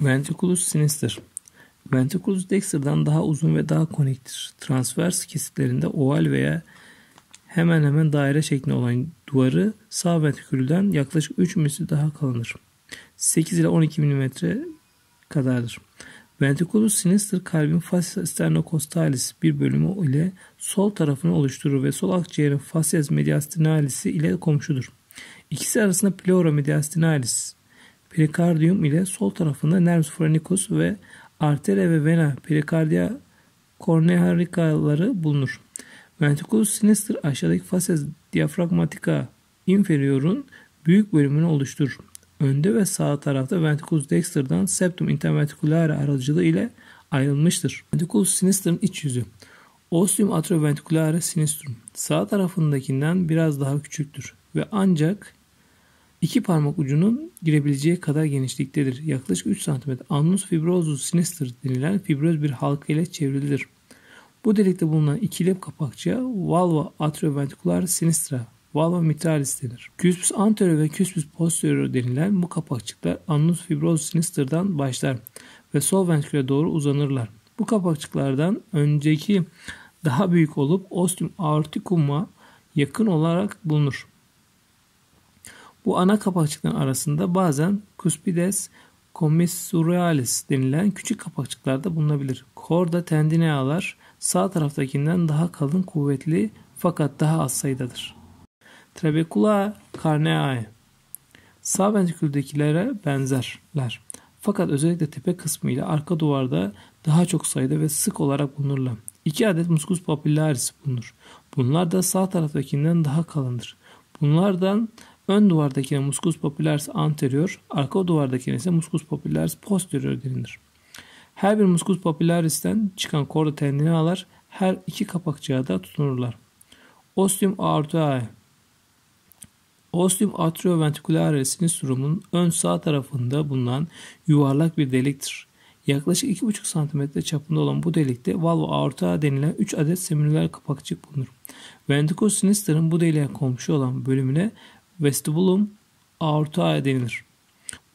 Ventriculus sinister Ventriculus dexter'dan daha uzun ve daha koniktir. Transvers kesitlerinde oval veya hemen hemen daire şeklinde olan duvarı sağ ventrikülden yaklaşık 3 misli daha kalındır. 8 ile 12 mm kadardır. Ventriculus sinister kalbin fascia sternocostalis bir bölümü ile sol tarafını oluşturur ve sol akciğerin fascias mediastinalis ile komşudur. İkisi arasında pleura mediastinalis perikardiyum ile sol tarafında nervus phrenicus ve arteria ve vena perikardia cornearicaları bulunur. Ventriculus sinister aşağıdaki fases diafragmatica inferior'un büyük bölümünü oluşturur. Önde ve sağ tarafta ventriculus dexter'dan septum interventriculare aracılığı ile ayrılmıştır. Ventriculus sinister'ın iç yüzü. Ostium atrioventriculare sinistrum. Sağ tarafındakinden biraz daha küçüktür ve ancak iki parmak ucunun girebileceği kadar genişliktedir. Yaklaşık 3 cm. Annus fibrosus sinister denilen fibroz bir halka ile çevrilidir. Bu delikte bulunan ikili kapakçıya valva atrioventricular sinistra, valva mitralis denir. Cuspis anterior ve cuspis posterior denilen bu kapakçıklar annus fibrosus sinister'dan başlar ve sol ventriküle doğru uzanırlar. Bu kapakçıklardan önceki daha büyük olup ostium aorticum'a yakın olarak bulunur. Bu ana kapakçıkların arasında bazen cuspides commissuralis denilen küçük kapakçıklar da bulunabilir. Chorda tendinealar sağ taraftakinden daha kalın kuvvetli fakat daha az sayıdadır. Trabecula carneae sağ ventriküldekilere benzerler. Fakat özellikle tepe kısmı ile arka duvarda daha çok sayıda ve sık olarak bulunurlar. İki adet muscus papillaris bulunur. Bunlar da sağ taraftakinden daha kalındır. Bunlardan ön duvardakine muscus papillaris anterior, arka duvardakine ise muscus papillaris posterior denilir. Her bir muscus papillaris'ten çıkan korda tendinalar her iki kapakçığa da tutunurlar. Ostium aortae Ostium atrioventricularis sinistrum'un ön sağ tarafında bulunan yuvarlak bir deliktir. Yaklaşık 2,5 cm çapında olan bu delikte valva aorta denilen 3 adet seminüler kapakçık bulunur. Ventriculus sinister'ın bu deliğe komşu olan bölümüne vestibulum aortae denilir.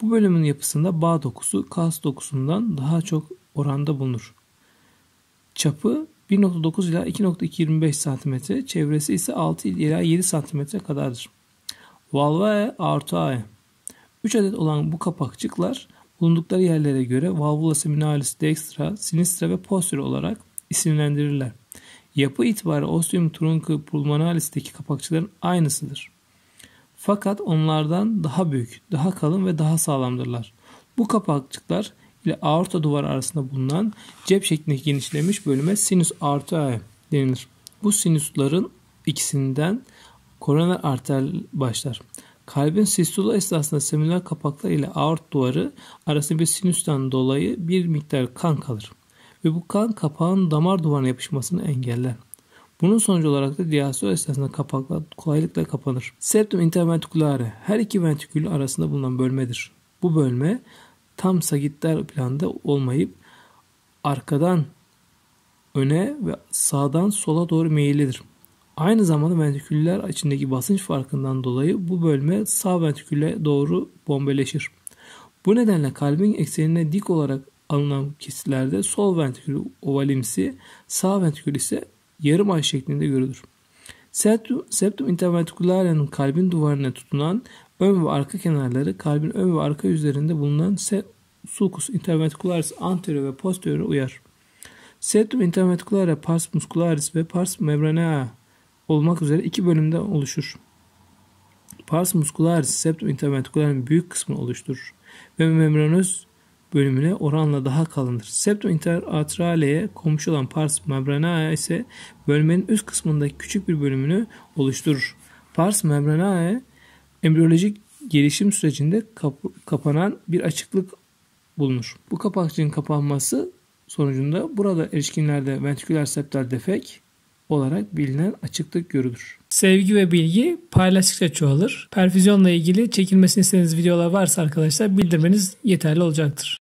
Bu bölümün yapısında bağ dokusu kas dokusundan daha çok oranda bulunur. Çapı 1.9 ila 2.25 cm, çevresi ise 6 ila 7 cm kadardır. Valvae aortae 3 adet olan bu kapakçıklar bulundukları yerlere göre valvula seminalis dextra, sinistra ve posterior olarak isimlendirirler. Yapı itibariyle ostium truncu pulmonalis'teki kapakçıların aynısıdır. Fakat onlardan daha büyük, daha kalın ve daha sağlamdırlar. Bu kapakçıklar ile aorta duvarı arasında bulunan cep şeklindeki genişlemiş bölüme sinüs aortae denilir. Bu sinüsların ikisinden koroner arter başlar. Kalbin sistolu esnasında seminer kapaklar ile aort duvarı arasında bir sinüsten dolayı bir miktar kan kalır. Ve bu kan kapağın damar duvarına yapışmasını engeller. Bunun sonucu olarak da diastol esnasında kapaklar kolaylıkla kapanır. Septum interventriculare her iki ventrikül arasında bulunan bölmedir. Bu bölme tam sagittal planda olmayıp arkadan öne ve sağdan sola doğru meyillidir. Aynı zamanda ventriküller içindeki basınç farkından dolayı bu bölme sağ ventriküle doğru bombeleşir. Bu nedenle kalbin eksenine dik olarak alınan kesitlerde sol ventrikül ovalimsi, sağ ventrikül ise yarım ay şeklinde görülür. Septum, septum interventriculare'nin kalbin duvarına tutunan ön ve arka kenarları kalbin ön ve arka yüzlerinde bulunan sulcus interventricularis anterior ve posterior uyar. Septum interventriculare pars muscularis ve pars membranea olmak üzere iki bölümden oluşur. Pars muscularis septum interventriculare'nin büyük kısmını oluşturur ve membranöz bölümüne oranla daha kalındır. Septum interatrale'ye komşu olan pars membranae ise bölmenin üst kısmındaki küçük bir bölümünü oluşturur. Pars membranae embriyolojik gelişim sürecinde kap- kapanan bir açıklık bulunur. Bu kapakçığın kapanması sonucunda burada erişkinlerde ventriküler septal defek olarak bilinen açıklık görülür. Sevgi ve bilgi paylaştıkça çoğalır. Perfüzyonla ilgili çekilmesini istediğiniz videolar varsa arkadaşlar bildirmeniz yeterli olacaktır.